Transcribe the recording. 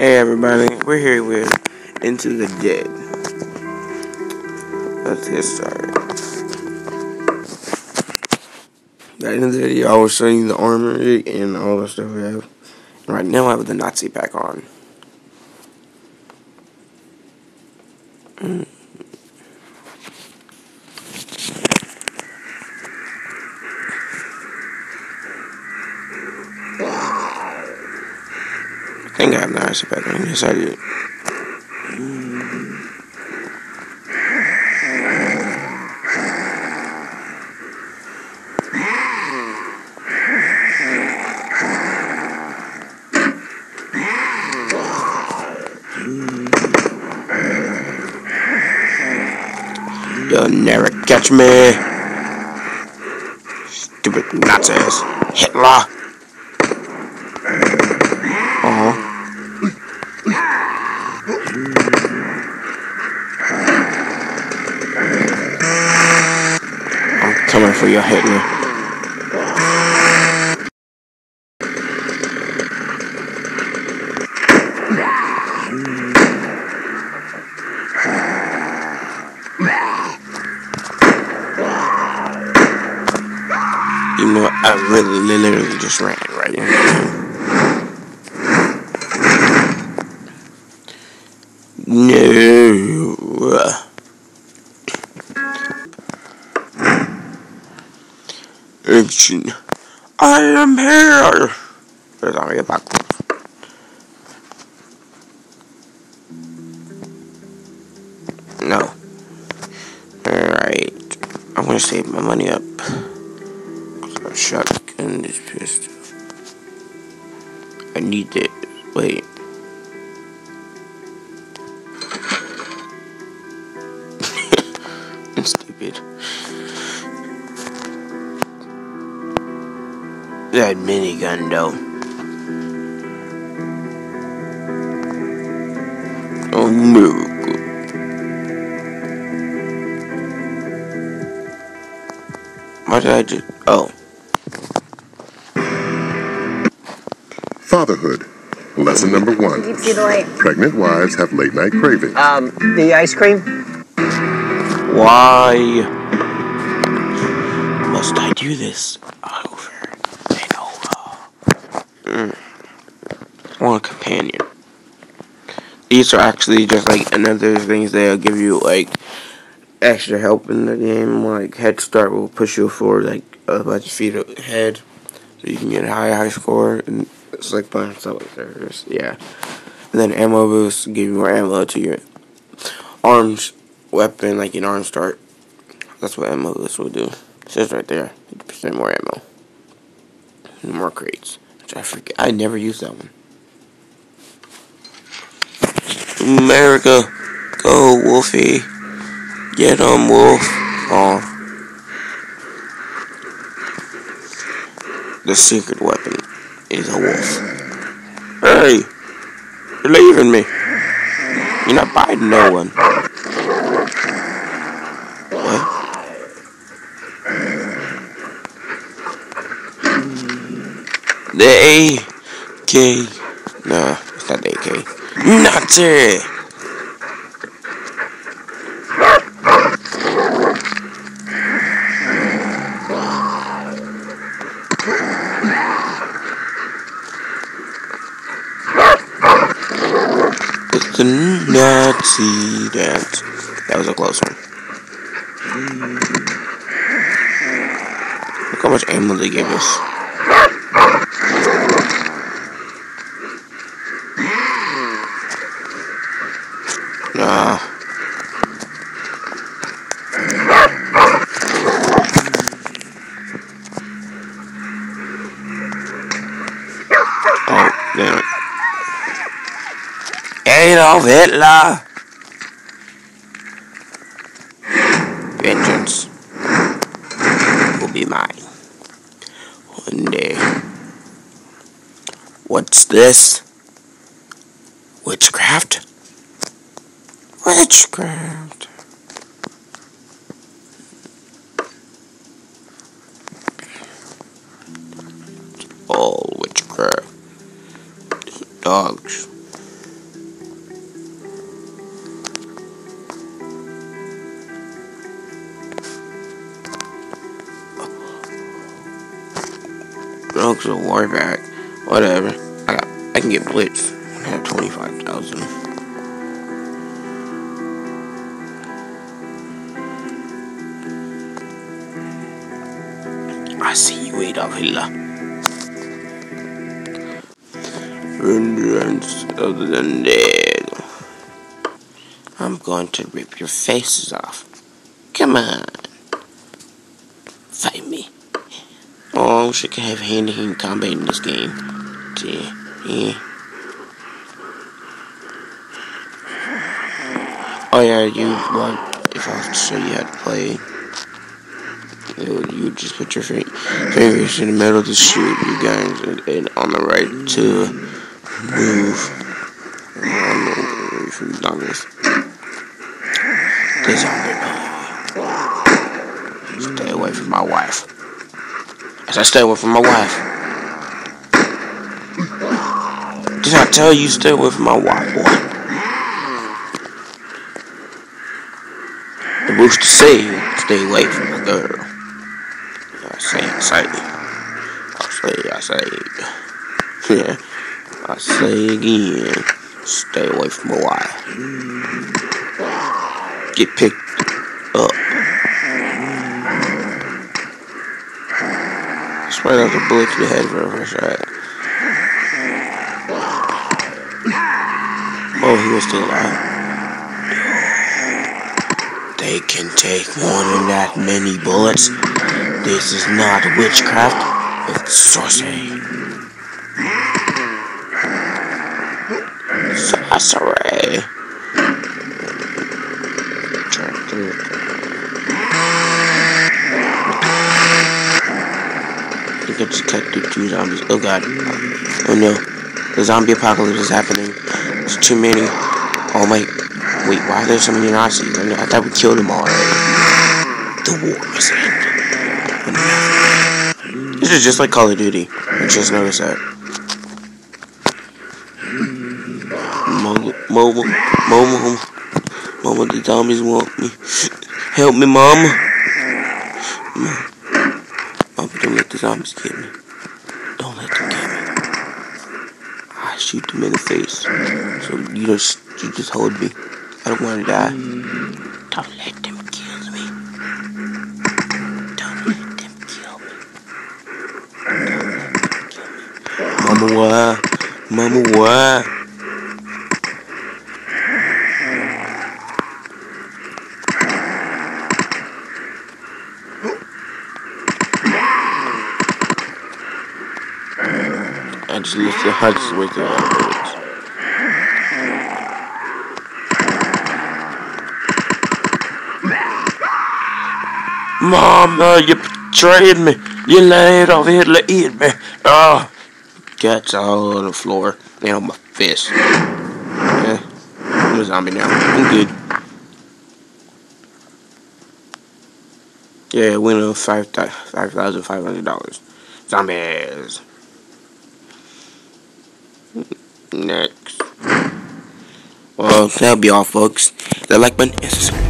Hey everybody, we're here with Into the Dead. Let's get started. End of the video, I will show you the armory and all the stuff we have. Right now, I have the Nazi pack on. Hang on, no, it's a bad one. I did. You'll never catch me. Stupid Nazis. Hitler. for your hit me. You know, I really literally just ran right in. Action. I am here. There's already a back. No. Alright. I'm gonna save my money up. Shotgun is pistol. I need it. Wait. That minigun though. Oh no. What did I do? Oh. Fatherhood. Lesson number one. Keep see the light. Pregnant wives have late night cravings. Um, the ice cream? Why must I do this Want a companion. These are actually just like another things that'll give you like extra help in the game. Like Head Start will push you forward like a bunch of feet ahead, so you can get a high high score. And it's like Subway Surfers, yeah. And then ammo boost give you more ammo to your arms weapon, like an arm start. That's what ammo boost will do. It says right there, 50% more ammo. More crates. Which I forget. I never used that one. America, go Wolfie. Get him, Wolf. Oh. The secret weapon is a wolf. Hey! You're leaving me. You're not biting no one. What? The AK. Nah, it's not the AK. Nazi! The Nazi dance. That was a close one. Look how much ammo they gave us. Nah. Oh, damn it. Adolf Hitler! Vengeance will be mine. One day. What's this? Witchcraft? Witchcraft. dogs. Dogs or war back. Whatever. I got, I can get blitz. I have 25,000. I see you, Adolf Hitler. Other than that, I'm going to rip your faces off. Come on. Fight me. Oh, I wish I could have hand-to-hand combat in this game. Yeah. Oh yeah, you want if I to show you how to play you just put your fingers in the middle of the shoot you guys and, and on the right to move away from darkness. This Stay away from my wife. As I stay away from my wife. Did I tell you stay away from my wife, boy? The booster say stay away from the girl. I say, I say, I say, I say, yeah, I say again, stay away from my wife. Get picked up. Sprayed out the bullet to the head for a first shot. Oh, he was still alive. They can take more than that many bullets. This is not witchcraft, it's sorcery. Sorcery. You can just cut through two zombies. Oh god. Oh no. The zombie apocalypse is happening. There's too many. Oh my Wait, why are there so many Nazis? I, thought we killed them all already. The war is ended. This is just like Call of Duty. I just noticed that. Mama, mama, mama, the zombies want me. Help me, mama. Mama, don't let the zombies get me. Don't let them get me. I shoot them in the face. So you just, you just hold me. I don't want to die. Don't let them kill me. Don't let them kill me. Don't let them kill me. Mama, why? Mama, why? I just listen, I just wasted my Mama, you betrayed me. You laid off Hitler eat me. Ah, oh, guts all on the floor and on my fist. Yeah, I'm a zombie now. I'm good. Yeah, win of five five thousand five hundred dollars. Zombies. Next. Well, that'll be all, folks. The like button is subscribe.